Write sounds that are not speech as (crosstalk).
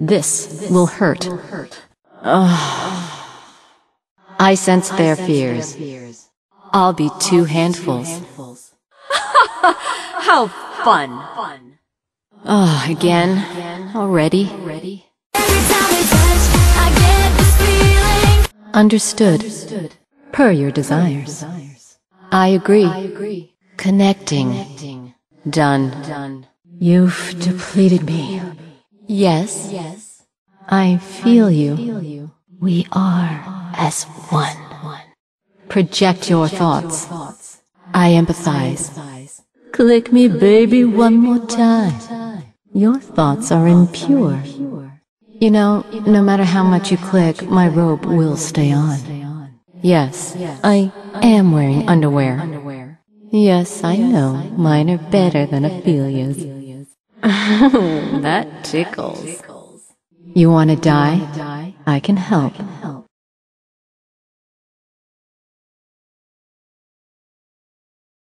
This will hurt. Ugh. I sense their fears. I'll be two handfuls. (laughs) How fun! Oh, again? Already? Understood. Per your desires. I agree. Connecting. Done. You've depleted me. Yes. Yes. I feel you. We are as one. Project your thoughts. I empathize. Click me, baby, one more time. Your thoughts are impure. You know, no matter how much you click, my robe will stay on. Yes, I am wearing underwear. Yes, I know. Mine are better than Ophelia's. (laughs) that tickles. You want to die? I can help.